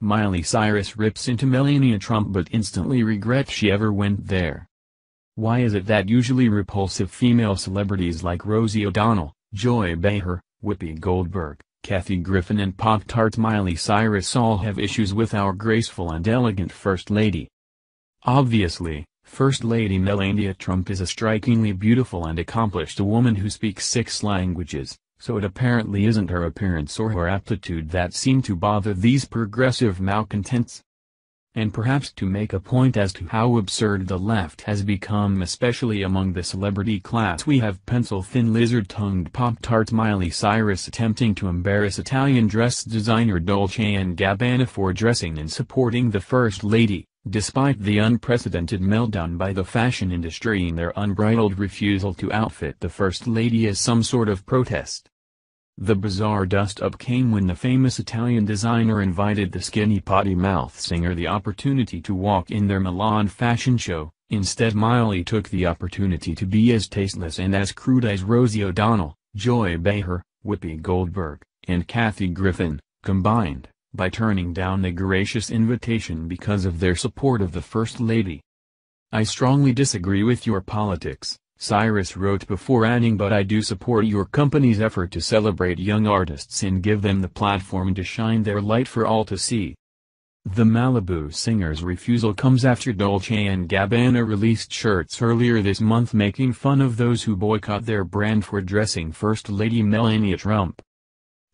Miley Cyrus rips into Melania Trump but instantly regrets she ever went there. Why is it that usually repulsive female celebrities like Rosie O'Donnell, Joy Behar, Whoopi Goldberg, Kathy Griffin and Pop-Tart Miley Cyrus all have issues with our graceful and elegant First Lady? Obviously, First Lady Melania Trump is a strikingly beautiful and accomplished woman who speaks six languages, so it apparently isn't her appearance or her aptitude that seem to bother these progressive malcontents. And perhaps to make a point as to how absurd the left has become especially among the celebrity class we have pencil-thin lizard-tongued Pop-Tart Miley Cyrus attempting to embarrass Italian dress designer Dolce & Gabbana for dressing and supporting the First Lady, despite the unprecedented meltdown by the fashion industry in their unbridled refusal to outfit the First Lady as some sort of protest. The bizarre dust-up came when the famous Italian designer invited the skinny potty mouth singer the opportunity to walk in their Milan fashion show, instead Miley took the opportunity to be as tasteless and as crude as Rosie O'Donnell, Joy Behar, Whoopi Goldberg, and Kathy Griffin, combined, by turning down the gracious invitation because of their support of the First Lady. I strongly disagree with your politics, Cyrus wrote before adding but I do support your company's effort to celebrate young artists and give them the platform to shine their light for all to see. The Malibu singer's refusal comes after Dolce & Gabbana released shirts earlier this month making fun of those who boycott their brand for dressing First Lady Melania Trump.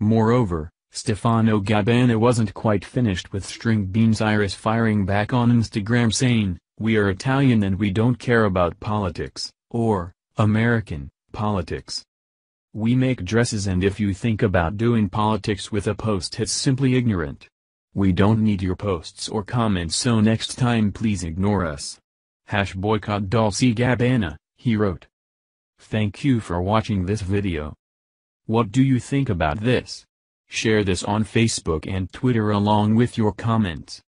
Moreover, Stefano Gabbana wasn't quite finished with String bean Cyrus firing back on Instagram saying, we are Italian and we don't care about politics or, American, politics. We make dresses and if you think about doing politics with a post it's simply ignorant. We don't need your posts or comments so next time please ignore us. Hash boycott Dolce Gabbana, he wrote. Thank you for watching this video. What do you think about this? Share this on Facebook and Twitter along with your comments.